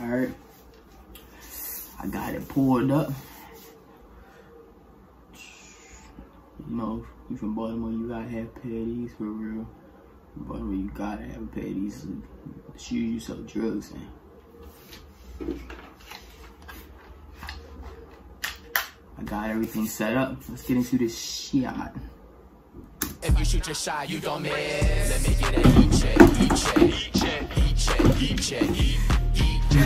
All right. I got it pulled up. You know, you from Baltimore, you gotta have these for real. Baltimore, you gotta have a shoes you sell drugs in. I got everything set up. Let's get into this shot. If you shoot your shot, you don't miss. Let me get a heat check, heat check, heat check,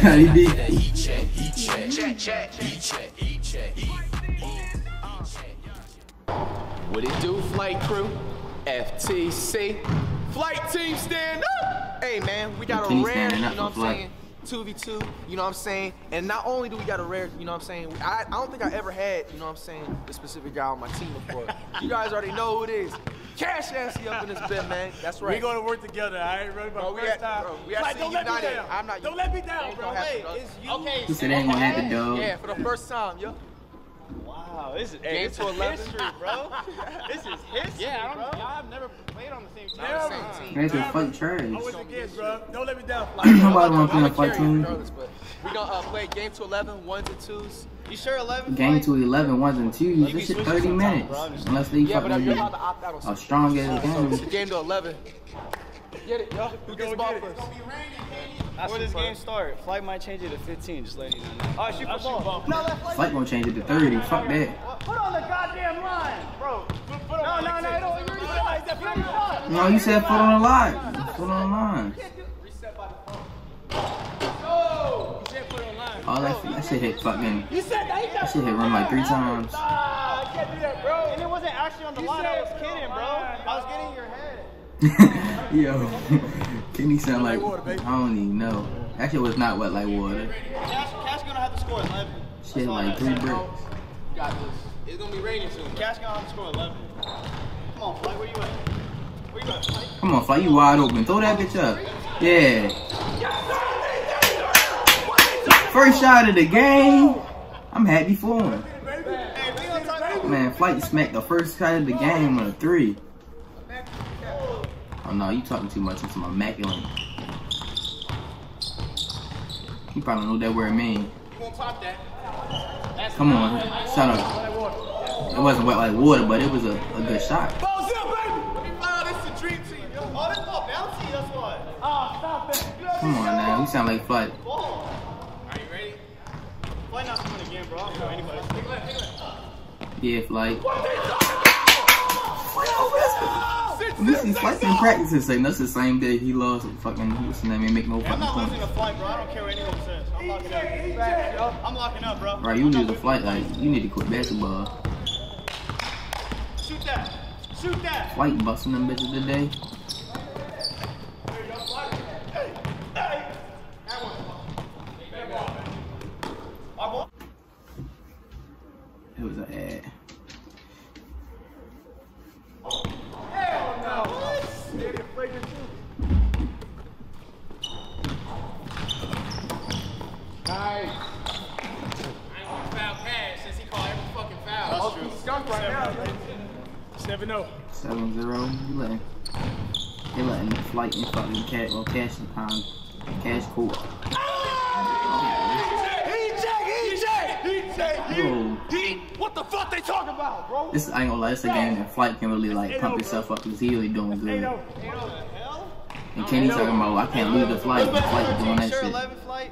He did. Check, check, check, check, check, check. What it do, flight crew? FTC. Flight team stand up! Hey man, we got a rare, you know what I'm saying? 2v2, you know what I'm saying? And not only do we got a rare, you know what I'm saying? I, I don't think I ever had, you know what I'm saying, the specific guy on my team before. you guys already know who it is. Cashnasty up in this bit, man. That's right. We gonna work together, all right? Ready for Bro, the we first at- time? bro, we Like, actually don't let me down. I'm not Don't let me down, bro. gonna happen, bro. it's you. Okay, He said they ain't gonna have the dog. Yeah, for the first time, yo. Wow, this is, Game hey, this to is 11. history, bro. this is history, Yeah, I bro. don't- Y'all have never played on the same team. Not the Never. same team. That's just fuck trash. I was against, bro. Don't let me down. Nobody wanna play I'ma a fight carry team. regardless, but We gonna uh, play game to 11, ones and twos. You sure 11? Game to 11, ones and twos. You This can shit 30 minutes. bro, Unless they Yeah, but fucking you're to opt out on a strong ass So it's game. game to 11. Get it, yo. Who gets the ball first? Before this game start, flight might change it to 15. Just letting you know. All right, shoot for ball. No, let flight. Flight gonna change it to 30. Fuck that. Put on the goddamn line, bro. No, no, no, no. You already saw it. You already saw it. No, you said foot on the line. Foot on the line. Oh, that, that shit hit fucking. You said that. That shit hit run like three times. Ah, I can't do that, bro. And it wasn't actually on the line. I was kidding, bro. I was getting in your head. Yo, Kenny sound like I don't even know. That shit was not wet like water. Cash, Cash gonna have to score 11. Shit like three bricks. Got this. It's gonna be raining soon. Cash gonna have to score 11. Come on, flight. Where you at? Where you at? Flight? Come on, fight you wide open. Throw that bitch up. Yeah. First shot of the game. I'm happy for him. Man, Flight smacked the first shot of the game on a three. Oh no, you talking too much into my immaculate. You probably know that word mean. You won't pop that. Come on, shut up. It wasn't wet like water, but it was a, a good shot. Come on now, you sound like Flight. Ball. Are you ready? Flight not scoring again, bro. I don't know anybody. Yeah, Flight. We see Flight in practice saying that's the same day he lost fucking, what's his name, ain't make no I'm fucking not losing a flight, bro. I don't care what anyone says. I'm locking up. I'm locking up, bro. Right, you lose the flight, like, you need to quit basketball. Shoot that. Shoot that. Flight busting them bitches today. It was an ad. I ain't gonna foul pass since he called every fucking foul. That's true. Skunk right now. Just never know. 7 0. You letting, they letting the flight and fucking cash, well, cash and pound, cash cool. Whoa. What the fuck they talking about, bro? This I ain't gonna lie, this a game that flight can really like pump himself up because he really doing good. And Kenny talking about I can't lose the flight. The flight doing that Sure shit. 11 flight?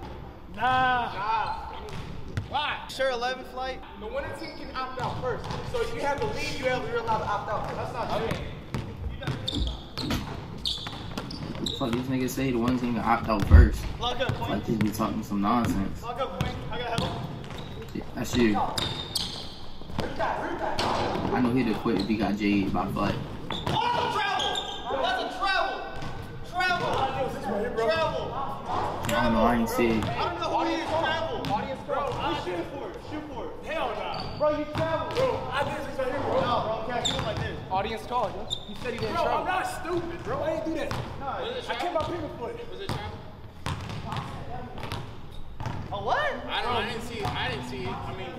Nah. Why? Sure 11 flight? The winning team can opt out first. So if you have to lead, you have, you're allowed to opt out. That's not true. Fuck these niggas say the one team can opt out first. Lock up, Queen. Like just be talking some nonsense. Lock up, Queen. I got help. That's you. I know he'd have quit if he got Jade by flight. Oh, travel! That's a travel! Travel! Travel! I don't know, I ain't see it. I don't know who he is, travel! Audience, bro, who's shooting for it? Shoot for it. Hell nah. Bro, you travel! Bro, I did this right here, bro. No, bro, can't shoot like this. Audience called, yo said he Bro. I'm not stupid, bro. I didn't do that. Nah, I kept my pivot foot. Was it? A what? I don't. Bro. I didn't see. it. I didn't see. it. I mean,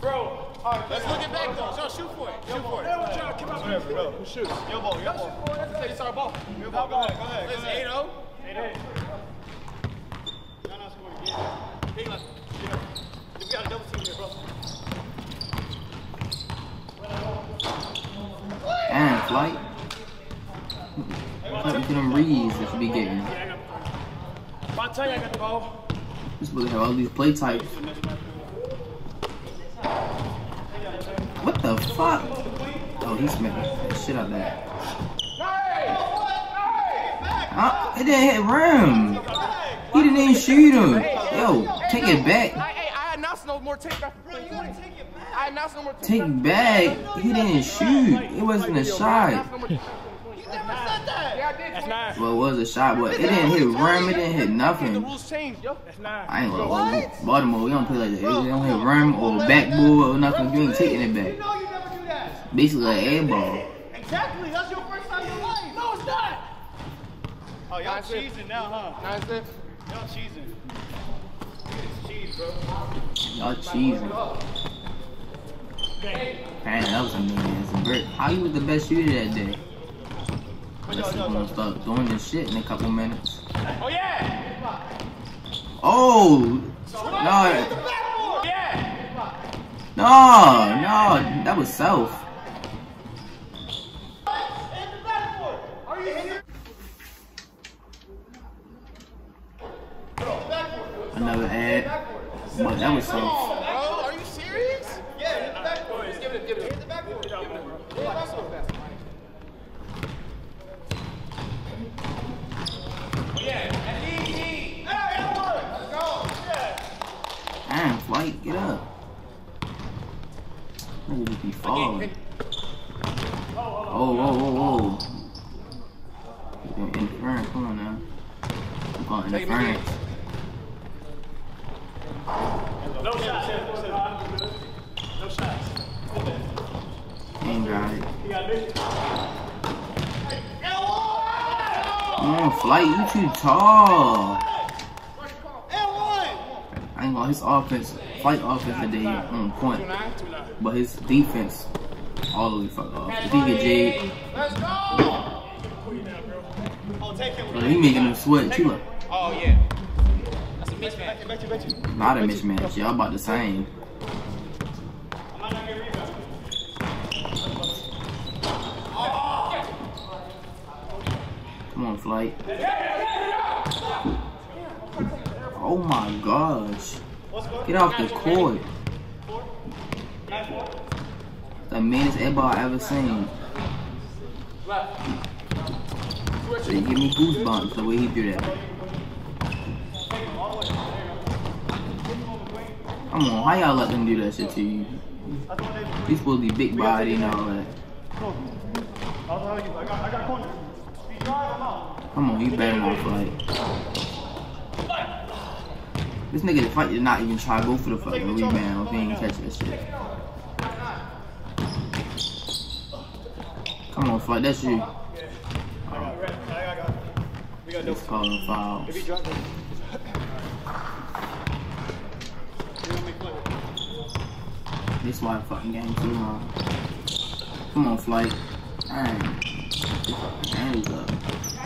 bro. Right, let's look it back though. Yo, shoot for it. Shoot for it. Yo, John, come out here, bro. Shoot. Yo, ball. Yo, ball. That's how you start ball. Yo, ball. Go ahead. Go ahead. It's 8-0. 8-0. Y'all. Hey, let's get. We got a double team here, bro. And flight. I'll tell you I got the ball. Supposed to have all these play types. What the fuck? Oh, he smacked the shit out of that. Uh, didn't hit rim. He didn't even shoot him. Yo, take it back. No more take back. Take back. He didn't shoot. It wasn't a shot. Yeah, That's nine. Well, it was a shot, but it didn't hit rim. It didn't hit nothing. rules changed, yo. That's nine. I ain't gonna lie. Baltimore, we don't play like that. We don't hit rim or backboard or nothing. You ain't taking it back. No, you never. Basically, like air ball. Exactly. That's your first time in your life. No, it's not. Oh, y'all Nine cheesing now, huh? Nine six. Y'all cheesing. It's cheese, bro. Y'all cheesing. Man, that was a million. It's a brick. How you was the best shooter that day? You gonna start doing this shit in a couple minutes. Oh yeah. Oh! No, no, no, that was self. Another ad, but that was self. Bro, are you serious? Yeah, hit the backboard. Just give it, give it. Hit the backboard. Hey, Edward, let's go. Yeah. Damn, flight, get up. Nigga just be falling. Oh, whoa, whoa, whoa. Interference, come on now. I'm calling Take it again. interference. No shots. No shots. Ain't got it. You got it. Come on, flight, you too tall. Edward. I ain't gonna his offense, flight offense today um, on point, Two nine. but his defense all the way fuck off. If he get Jade, Let's go. Oh, take him. but he making him sweat too. Like, Oh yeah. That's a mismatch. Not a mismatch. Y'all about the same. I might not get rebound. Come on, flight. Oh my gosh. Get off the court. The meanest air ball I ever seen. They give me goosebumps the way he do that. Come on, how y'all let them do that shit to you? He's supposed to be big body and all that. You. You. Come on, you better not fight. This nigga fight did not even try to go for the fucking rebound if he ain't catch that shit. Come on, fight, that's you. I got red. I got, I got. We got no. Let's call him fouls. This why fucking game too long. Come on, flight. Dang. Game's up.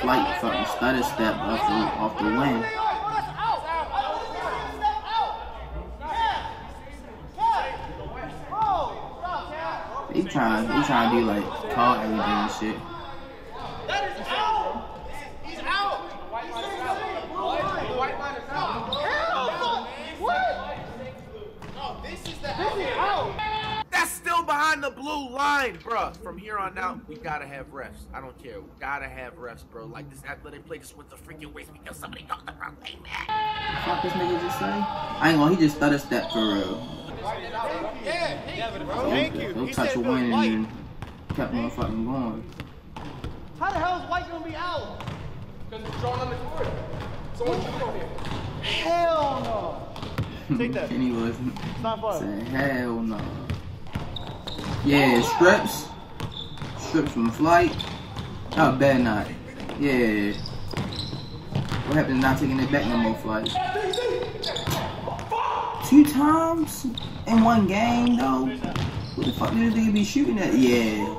Flight fucking stutter step off the off the. He trying, he trying to do like call everything and shit. Behind blue line, bruh. From here on out, we gotta have refs. I don't care. We gotta have refs, bro. Like this athletic play just went the freaking waste because somebody got the wrong hey man. Fuck this nigga just say? I ain't gonna, he just stutter step for real. Thank He'll- you. He'll He touch said a it was win white. and then kept on fucking going. How the hell is White gonna be out? Because it's drawn on the court. Someone shoot on here. Hell no. Take that. and he wasn't. It's not fun. Said, hell no. Yeah, strips. Strips from flight. Oh, bad not. Yeah. What happened not taking it back no more flights? Two times in one game though? What the fuck did nigga be shooting at? Yeah.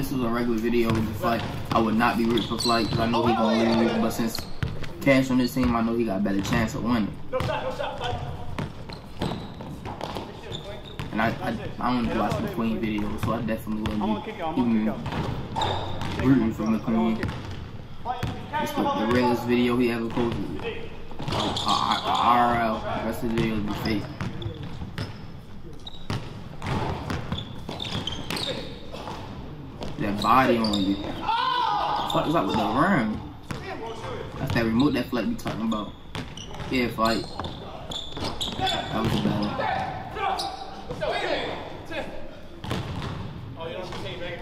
this was a regular video the fight, I would not be rooting for Flight because I know he gonna lose. But since Cash on this team, I know he got a better chance of winning. And I, I, I only watch McQueen videos, so I definitely wouldn't be even rooting for McQueen. It's the, the realest video he ever posted. Uh, RL, the rest of the video be fake. That body on you. What is up with the rim? That's that remote that flight be talking about. Yeah, fight. That was bad. No, no, it's the same here.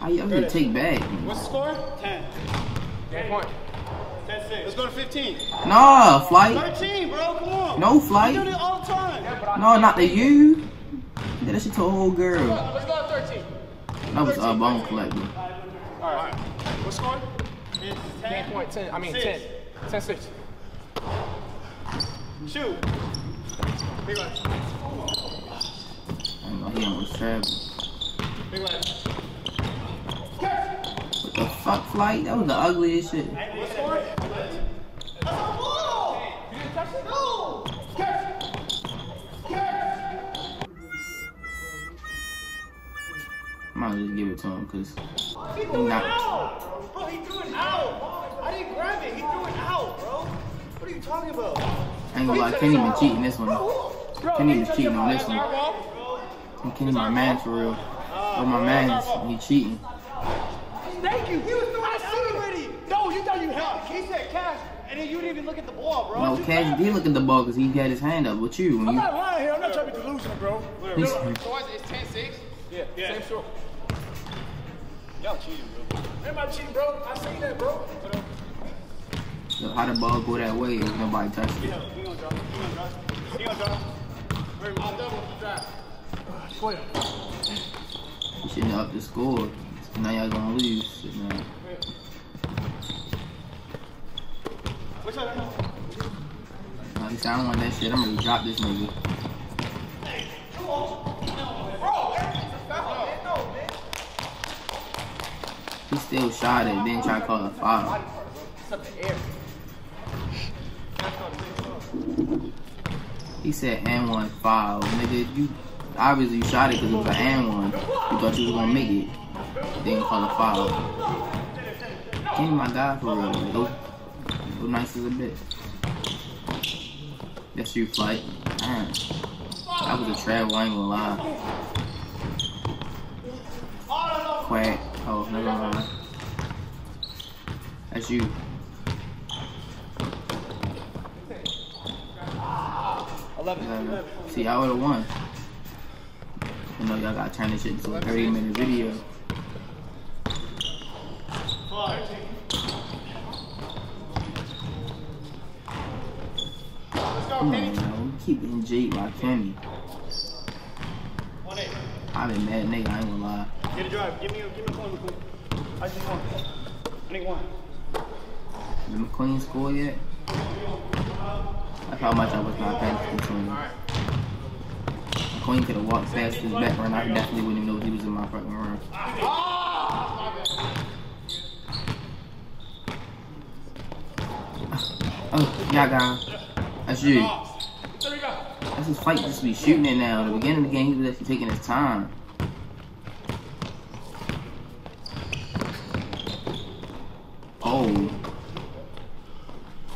How you ever take back? What's the score? 10. One point. 10 6. Let's go to 15. No, flight. 13, bro, come on. No You flight. do it all the time. No, not to you. Yeah, that shit to a whole girl. Let's go to 13. That was a bone collector. All right. What's the score? It's 10 10. point 10. I mean Six. 10. 10 6. Shoot. Big one. I know he almost traveled. Big one. What the fuck, flight? That was the ugliest shit. What score? Might as well just give it to him because He he threw it out. Bro, he threw it out. I didn't grab it. He threw it out, bro. What are you talking about? I ain't gonna lie, Kenny been cheating this one. Kenny was cheating on this one. I'm Kenny my man for real. Or my uh, man, he cheating. Thank you. He was throwing it out already. No, you thought you helped. He said cash, and then you didn't even look at the ball, bro. No, Cash did look at the ball because he had his hand up with you. When I'm you not lying here. I'm not trying to be delusional, bro. he's, So it's 10 6? Yeah. Yeah. Same score. Y'all cheating, bro. Am I cheating, bro? I seen that, bro. so how the ball go that way if nobody touched He it? gonna drop. He gonna drop. He gonna drop. Where I'll double the drive. Go ahead. You shouldn't have up the score. Now y'all gonna lose. Shit, man. Which side? Nah, he said, I don't want that shit. I'm gonna drop this nigga. He still shot it, then try to call a foul. He said and one foul. Nigga, you obviously you shot it because it was an and one. You thought you was gonna make it. Then call a foul. Kenny my guy for real. Go, go nice as a bitch. That's your flight. Damn. That was a travel, I ain't gonna lie. Quack. Oh, never mind. That's you. Eleven. Um, see, I would've won. You know, y'all gotta turn this shit into a 30 minute video. Come on, man. We keep getting Jake by Kenny. One eight. I've been mad nigga, I ain't gonna lie. Get a drive. Give me a, give me a phone, McQueen. I just want. I need one. The McQueen score yet? That's how much I was not paying attention. McQueen could have walked past his back run. I definitely wouldn't even know he was in my fucking room. Oh, yeah, guys. That's you. That's his fight just be shooting it now. At the beginning of the game, he was actually taking his time. Oh.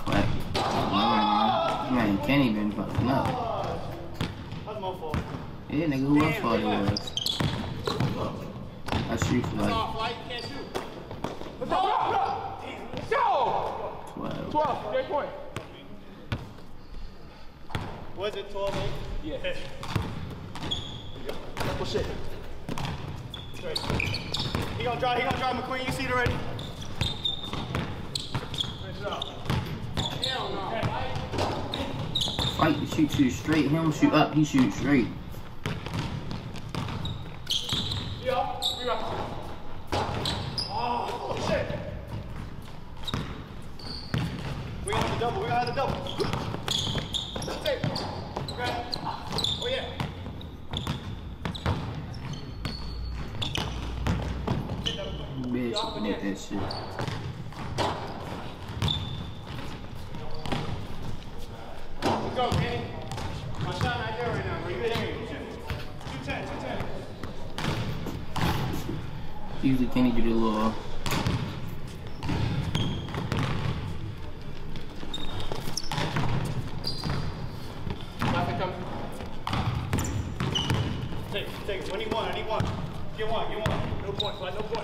But, uh, man, Kenny been fucking up. That's my fault. Yeah, nigga, who else thought it was? That's you for like Flight, can't shoot. Let's go. Go. 12. 12. Great point. Was it 12 8? Yeah. Well, shit. He gonna drive. He gonna drive McQueen. You see it already. Fight to shoot you straight. He don't shoot up, he shoot straight. Get one, get one. No points, like no points.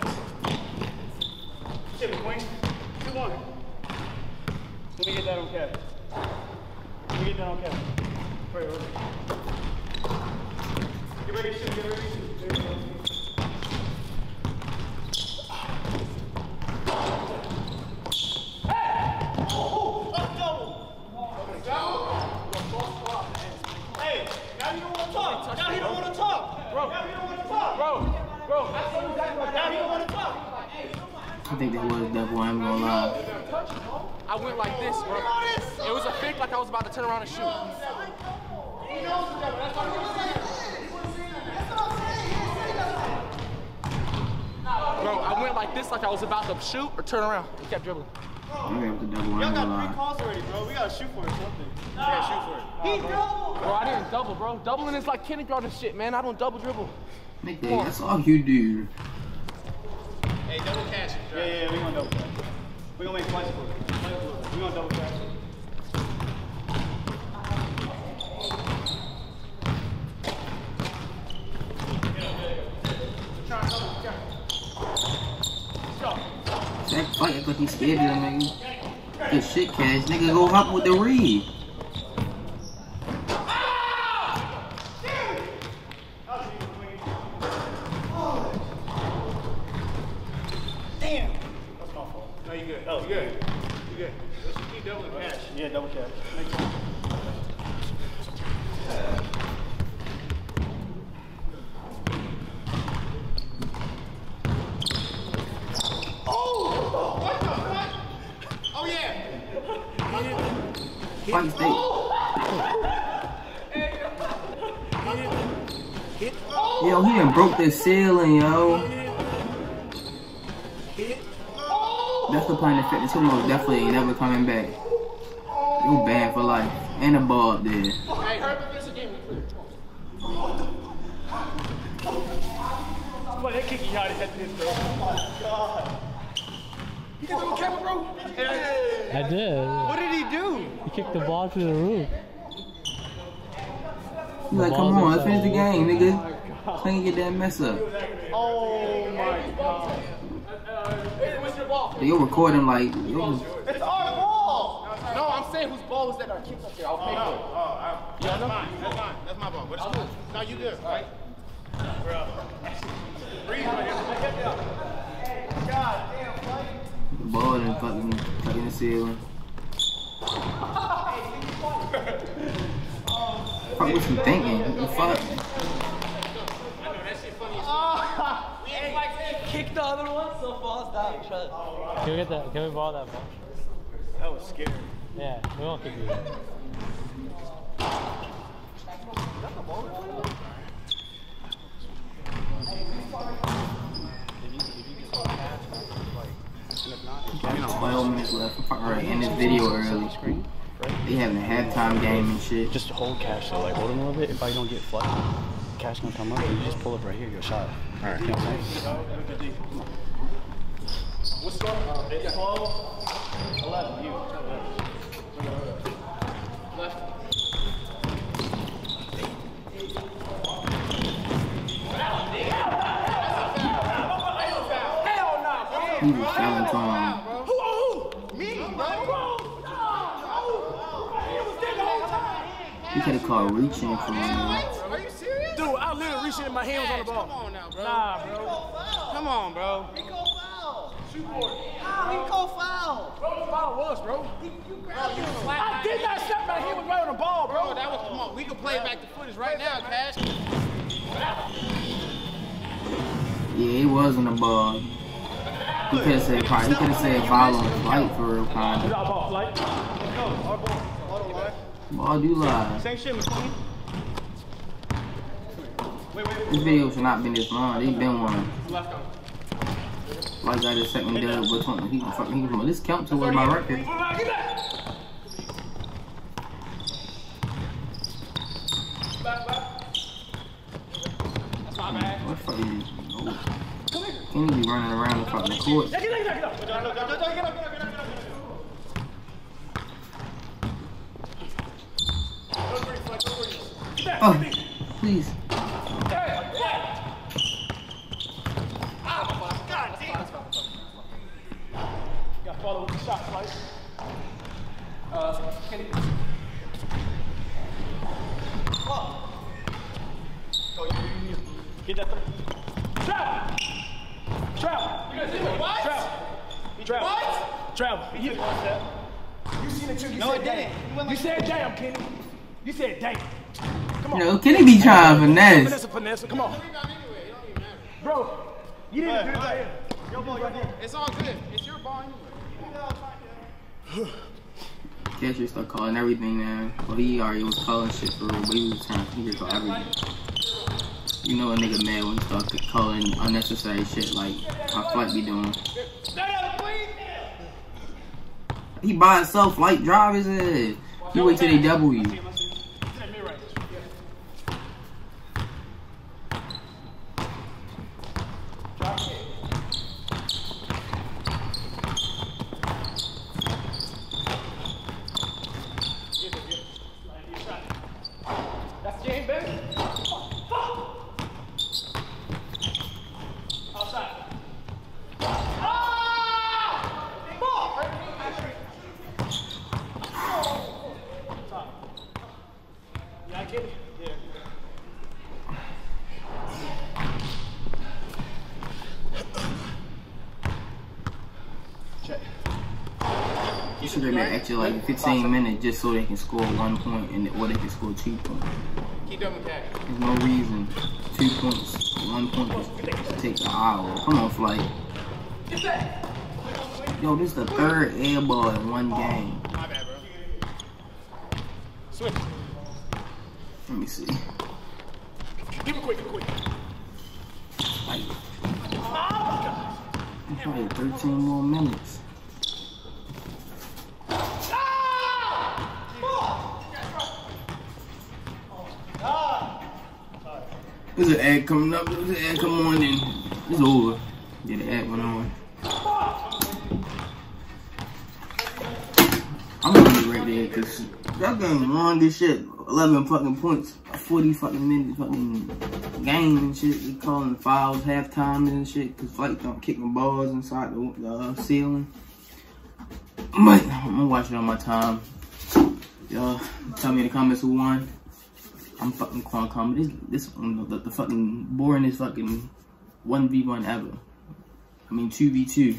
I think that was double, I'm gonna lie. I went like this, bro. It was a fake like I was about to turn around and shoot. Bro, I went like this like I was about to shoot or turn around. He kept dribbling. I'm gonna have to double, I'm Y'all got three calls already, bro. We gotta shoot for it something. We gotta shoot for it. He doubled. Bro, I didn't double, bro. Doubling is like kindergarten shit, man. I don't double dribble. Nigga, that's all you do. Hey, double cash it. Yeah, yeah, yeah, we gonna double cash. We gonna make twice for it. We gonna double cash. That fight act like he's scared of him, nigga. Good shit, Cash. Nigga, go hop with the read. Damn. That's my fault. No, you good. Oh, you good. You good. Let's keep doubling cash. Yeah, double cash. Make sense. Fight state. Yo, he done broke the ceiling, yo. That's the point of fitness. He most definitely ain't never coming back. You banned for life. And a ball up there. Hey, hurry up, finish the game. Boy, that kick you out of this, bro. Oh my god. You get on camera, bro? I did. What did he do? He kicked the ball through the roof. He's like, come on, let's finish the game, nigga. Clean get that mess up. Oh my god. Hey, where's your ball? They record him like, yo, It's our ball! No, I'm saying whose ball was that are kicked up there? I'll pay for it. Oh, oh, oh, oh. that's mine. That's mine. That's my ball. But it's good. No, you good, right? Bro. Breathe, right God damn, Flake. the ball and fucking fucking the ceiling. Fuck, what you thinking? What the fuck? Kick the other one so far. Stop. Trust. Can we get that? Can we borrow that ball? That was scary. Yeah, we won't kick you. Twelve minutes left. Fuck, Alright, end this video early. They having a halftime game and shit. Just hold cash though, like hold him a little bit. If I don't get flush, cash gonna come up. And you just pull up right here, your shot. All right. You know what I'm saying? What's score? Uh, it's 12, 11. You. 11. He was selling to. Who? Who? Me, bro. He could have called reaching for him. Are you serious? Dude, I literally reached in my hands on the Come on now, bro. Nah, bro. Come on, bro. Rico foul. Shoot for it. Rico foul. Bro, the foul was, bro. You grabbed him. I did not step back. He was right on the ball, Bro, bro. that was, come on. We can play back the footage right now, Cash. Yeah, he was on the ball. He could have said probably he could have said follow and fight for real kind Our ball, flight. No, our ball. Auto line. Ball do lie. Same shit, McQueen. This video should not been this long. They been one. Left on. just second dub, but talking, he fucking, he from this count towards my record. What the fuck is? Oh. Can't be running around the fucking court. Yeah, get up, get up, get up. Get up, get up, get up, get up, get up, get up, get up. Go green, Flex, go green. Get back, Oh, get back. please. Hey, yeah. Ah, God damn. Gotta follow with the shot, Flex. Uh, Kenny. Get that three. Trap! Trap! You guys did it. What? Trap. Trap. What? Trap. He took one step. You seen it too. You said damn. You said damn, Kenny. You said damn. Come on. You know, Kenny be trying to finesse. Vanessa, Vanessa, come on. Bro, you didn't do that. Your ball, your ball. It's all good. It's your ball anyway. Catcher start calling everything now. Well, he already was calling shit for real, but he was trying to call everything. You know a nigga mad when he start calling unnecessary shit like my flight be doing. He by himself, like drive his head. He wait till they double you. That's game, baby. Outside. Ah! Ball! Yeah, I get it. Yeah. Check. You should make extra like 15 minutes just so they can score one point and or they can score two points. Keep them. There's no reason. Two points, one point just take an hour. Come on, flight. Yo, this is the third air ball in one game. My bad, bro. Switch. Let me see. Give it quick, quick. Like, probably 13 more minutes. There's an ad coming up. There's an ad coming on it's over. Yeah, the ad went on. I'm gonna be right there because that game won this shit. 11 fucking points, 40 fucking minutes fucking game and shit. They calling fouls, halftime and shit because Flight don't kick kicking balls inside the, the uh, ceiling. I'm gonna watch it on my time. Y'all tell me in the comments who won. I'm fucking comment. This, this the, the fucking boringest fucking 1v1 ever. I mean 2v2.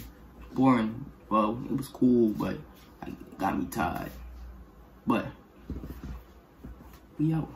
Boring. Well, it was cool, but got me tired. But we out.